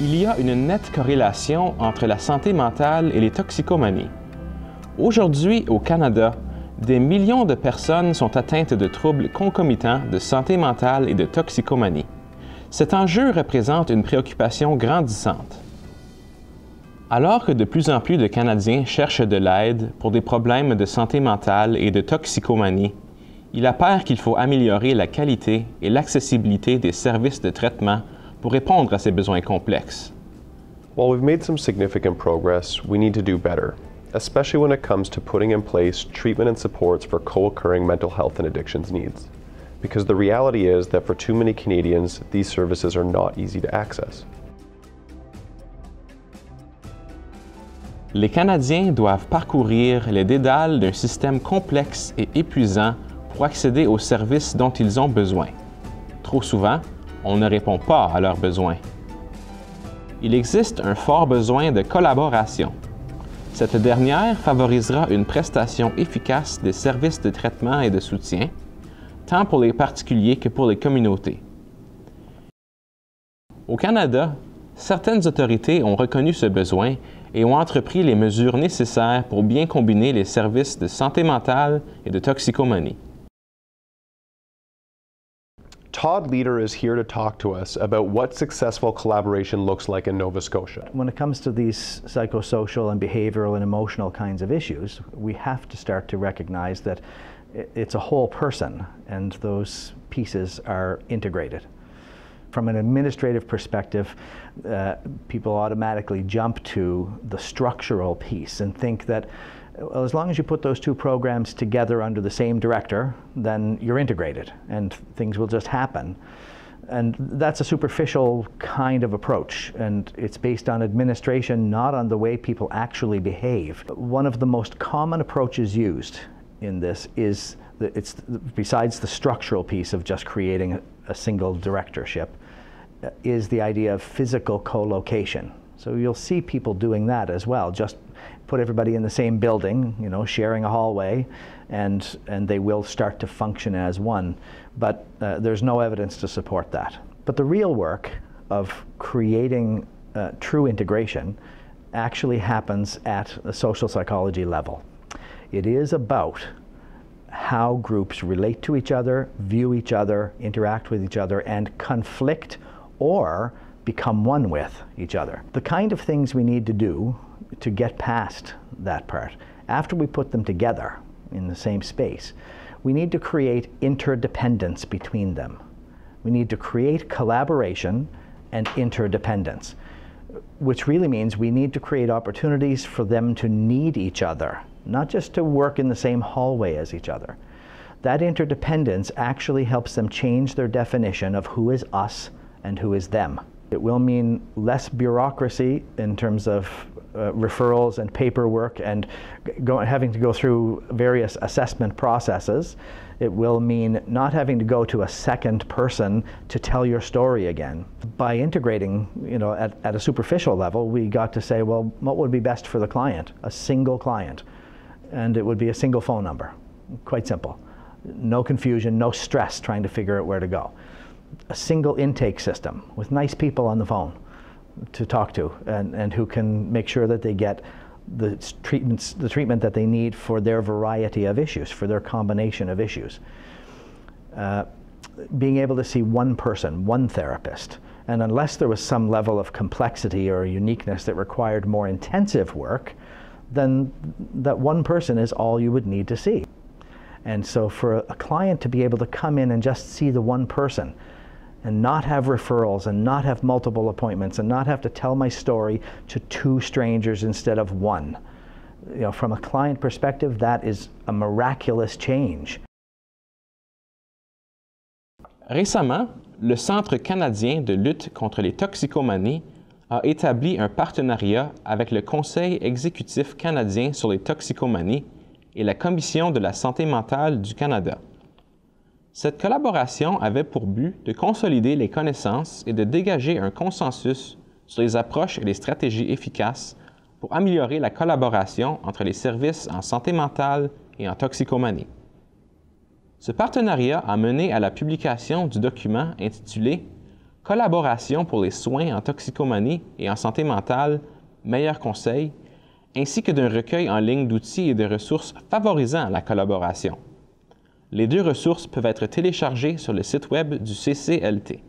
Il y a une nette corrélation entre la santé mentale et les toxicomanies. Aujourd'hui, au Canada, des millions de personnes sont atteintes de troubles concomitants de santé mentale et de toxicomanie. Cet enjeu représente une préoccupation grandissante. Alors que de plus en plus de Canadiens cherchent de l'aide pour des problèmes de santé mentale et de toxicomanie, il apparaît qu'il faut améliorer la qualité et l'accessibilité des services de traitement pour répondre à ces besoins complexes. While we've made some significant progress, we need to do better, especially when it comes to putting in place treatment and supports for co occurring mental health and addictions needs. Because the reality is that for too many Canadians, these services are not easy to access. Les Canadiens doivent parcourir les dédales d'un système complexe et épuisant pour accéder aux services dont ils ont besoin. Trop souvent, on ne répond pas à leurs besoins. Il existe un fort besoin de collaboration. Cette dernière favorisera une prestation efficace des services de traitement et de soutien, tant pour les particuliers que pour les communautés. Au Canada, certaines autorités ont reconnu ce besoin et ont entrepris les mesures nécessaires pour bien combiner les services de santé mentale et de toxicomanie. Todd Leader is here to talk to us about what successful collaboration looks like in Nova Scotia. When it comes to these psychosocial and behavioral and emotional kinds of issues, we have to start to recognize that it's a whole person and those pieces are integrated. From an administrative perspective, uh, people automatically jump to the structural piece and think that as long as you put those two programs together under the same director, then you're integrated and things will just happen. And that's a superficial kind of approach, and it's based on administration, not on the way people actually behave. One of the most common approaches used in this is that it's besides the structural piece of just creating a, single directorship, uh, is the idea of physical co-location. So you'll see people doing that as well, just put everybody in the same building, you know, sharing a hallway, and, and they will start to function as one. But uh, there's no evidence to support that. But the real work of creating uh, true integration actually happens at a social psychology level. It is about how groups relate to each other, view each other, interact with each other, and conflict or become one with each other. The kind of things we need to do to get past that part, after we put them together in the same space, we need to create interdependence between them. We need to create collaboration and interdependence, which really means we need to create opportunities for them to need each other, not just to work in the same hallway as each other. That interdependence actually helps them change their definition of who is us and who is them. It will mean less bureaucracy in terms of uh, referrals and paperwork and go, having to go through various assessment processes. It will mean not having to go to a second person to tell your story again. By integrating, you know, at, at a superficial level, we got to say, well, what would be best for the client? A single client. And it would be a single phone number. Quite simple. No confusion, no stress trying to figure out where to go. A single intake system with nice people on the phone to talk to and, and who can make sure that they get the treatments the treatment that they need for their variety of issues for their combination of issues. Uh, being able to see one person one therapist and unless there was some level of complexity or uniqueness that required more intensive work then that one person is all you would need to see. And so for a client to be able to come in and just see the one person and not have referrals and not have multiple appointments and not have to tell my story to two strangers instead of one. You know, from a client perspective, that is a miraculous change. Récemment, le Centre canadien de lutte contre les toxicomanies a établi un partenariat avec le Conseil exécutif canadien sur les toxicomanies et la Commission de la santé mentale du Canada. Cette collaboration avait pour but de consolider les connaissances et de dégager un consensus sur les approches et les stratégies efficaces pour améliorer la collaboration entre les services en santé mentale et en toxicomanie. Ce partenariat a mené à la publication du document intitulé Collaboration pour les soins en toxicomanie et en santé mentale, meilleurs conseils, ainsi que d'un recueil en ligne d'outils et de ressources favorisant la collaboration. Les deux ressources peuvent être téléchargées sur le site web du CCLT.